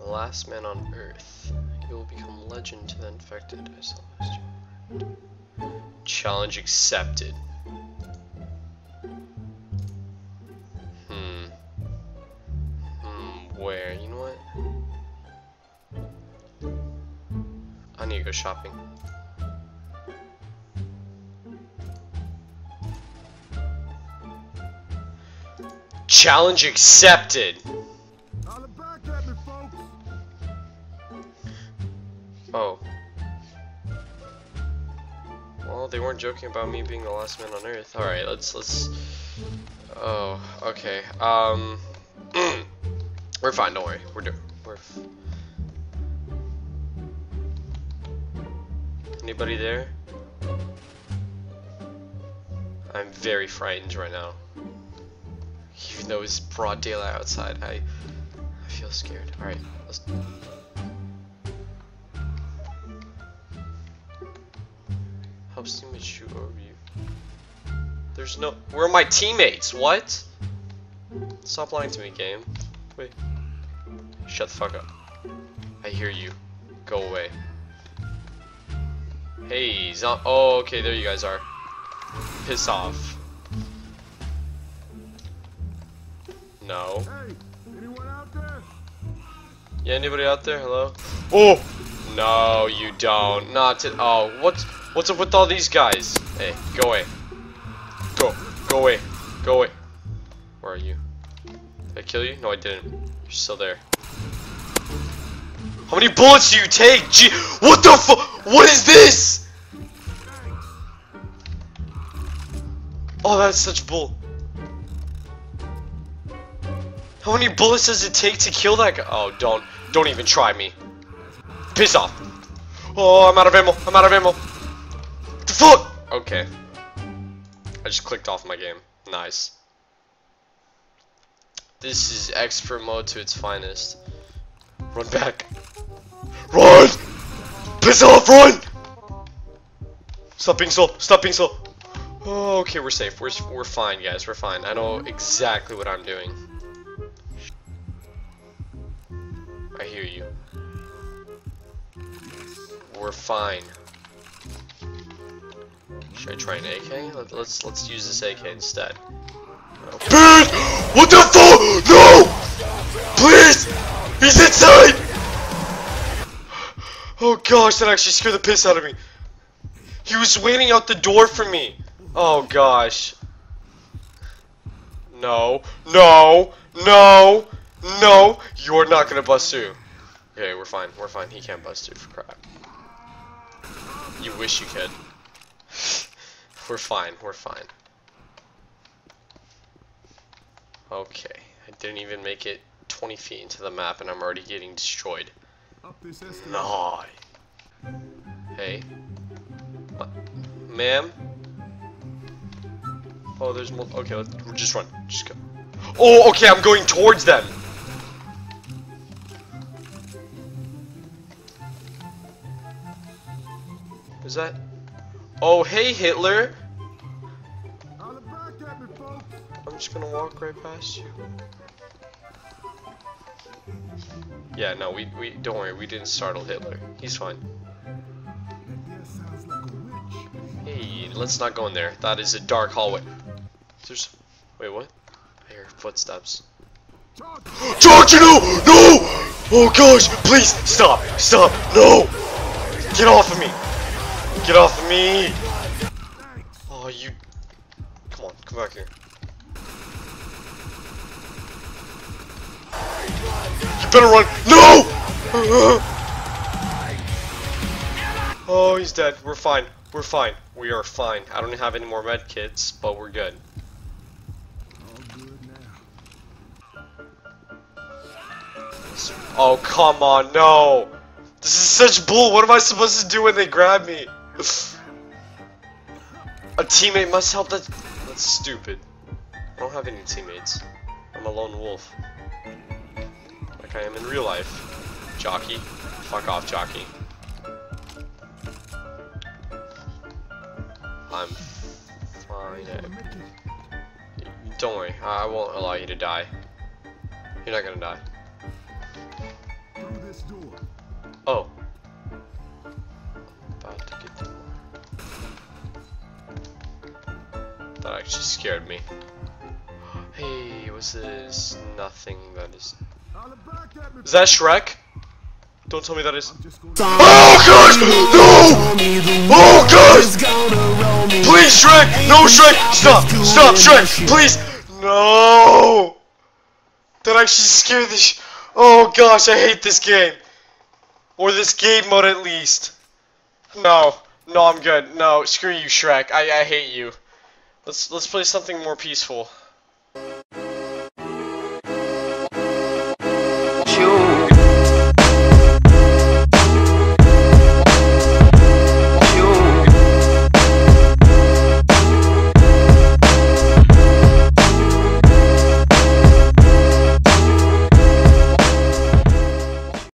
Last man on Earth. You will become legend to the infected. I saw year. Challenge accepted. Hmm. Hmm, where? Go shopping. Challenge accepted! Back at me, folks. Oh. Well, they weren't joking about me being the last man on Earth. All right, let's let's. Oh, okay. Um, we're fine. Don't worry. We're doing. We're. Anybody there? I'm very frightened right now. Even though it's broad daylight outside, I I feel scared. All right, let's. Helps teammates shoot over you. There's no. Where are my teammates? What? Stop lying to me, game. Wait. Shut the fuck up. I hear you. Go away. Hey, zo- Oh, okay, there you guys are. Piss off. No. Hey, anyone out there? Yeah, anybody out there? Hello? Oh! No, you don't. Not to. Oh, what's what's up with all these guys? Hey, go away. Go, go away, go away. Where are you? Did I kill you? No, I didn't. You're still there. How many bullets do you take? Gee, what the fu- What is this? Oh, that's such bull. How many bullets does it take to kill that guy? Oh, don't, don't even try me. Piss off. Oh, I'm out of ammo. I'm out of ammo. The fuck? Okay. I just clicked off my game. Nice. This is expert mode to its finest. Run back. Run! Piss off, run! Stop being slow. Stop being slow. Oh, okay, we're safe. We're, we're fine, guys. We're fine. I know exactly what I'm doing. I hear you. We're fine. Should I try an AK? Let, let's let's use this AK instead. Please! What the fuck? No! Please! He's inside! Gosh, that actually scared the piss out of me. He was waiting out the door for me. Oh gosh. No, no, no, no, you're not gonna bust through. Okay, we're fine, we're fine. He can't bust through for crap. You wish you could. We're fine, we're fine. Okay, I didn't even make it 20 feet into the map and I'm already getting destroyed. Up this escalator. No. Hey. Ma- Ma'am? Oh, there's more. Okay, let's just run. Just go. Oh, okay, I'm going towards them. Is that? Oh, hey, Hitler. Holler back at me, folks. I'm just gonna walk right past you. Yeah, no, we, we don't worry, we didn't startle Hitler. He's fine. Let's not go in there. That is a dark hallway. There's. Wait, what? I hear footsteps. No! No! Oh gosh, please stop! Stop! No! Get off of me! Get off of me! Oh, you. Come on, come back here. You better run! No! Oh, he's dead. We're fine. We're fine. We are fine. I don't have any more med kits, but we're good. Oh, come on, no! This is such bull. What am I supposed to do when they grab me? A teammate must help. That that's stupid. I don't have any teammates. I'm a lone wolf, like I am in real life. Jockey. Fuck off, jockey. I'm fine. Don't worry, I won't allow you to die. You're not gonna die. Through this door. Oh. That actually scared me. Hey, what's this? Nothing that is. Is that Shrek? Don't tell me that is. Oh gosh! No! Oh gosh! Please, Shrek! No, Shrek! Stop! Stop, Shrek! Please! No! That actually scared the sh- Oh gosh, I hate this game. Or this game mode at least. No. No, I'm good. No, screw you, Shrek. I, I hate you. Let's let's play something more peaceful.